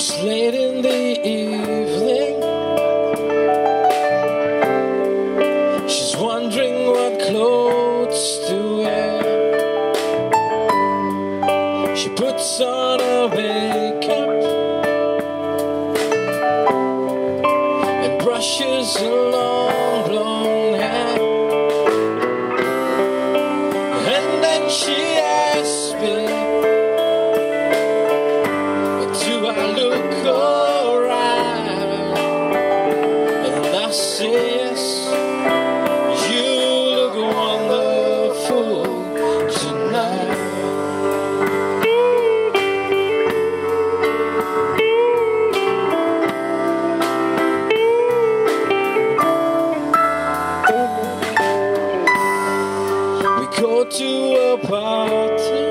It's late in the evening. She's wondering what clothes to wear. She puts on her makeup and brushes along. To a party.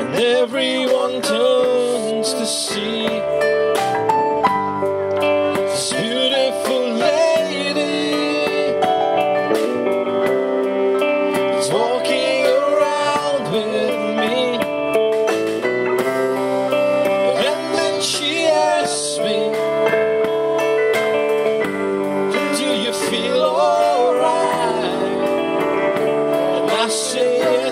And everyone turns to see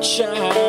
how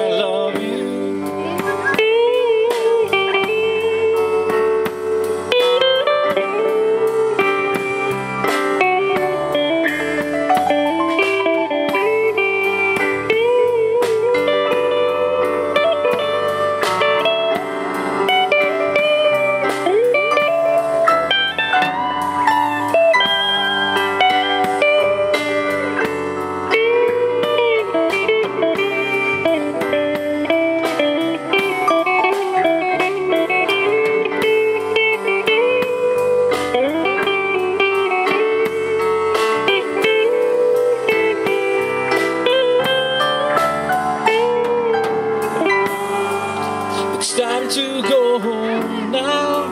To go home now.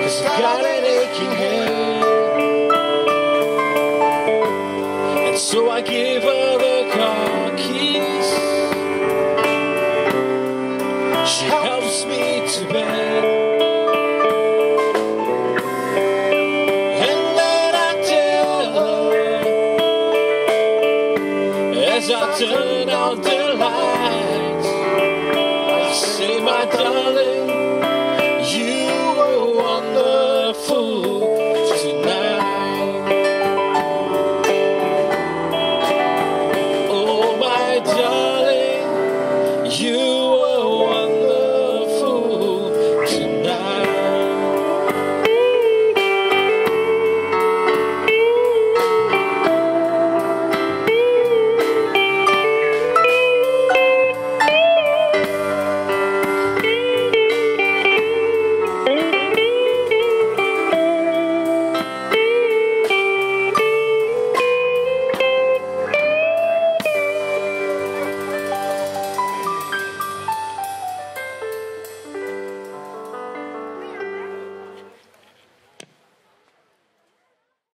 Cause I got an aching head. And so I give her the car keys. She helps me to bed. As I turn out the lights. Say, my darling.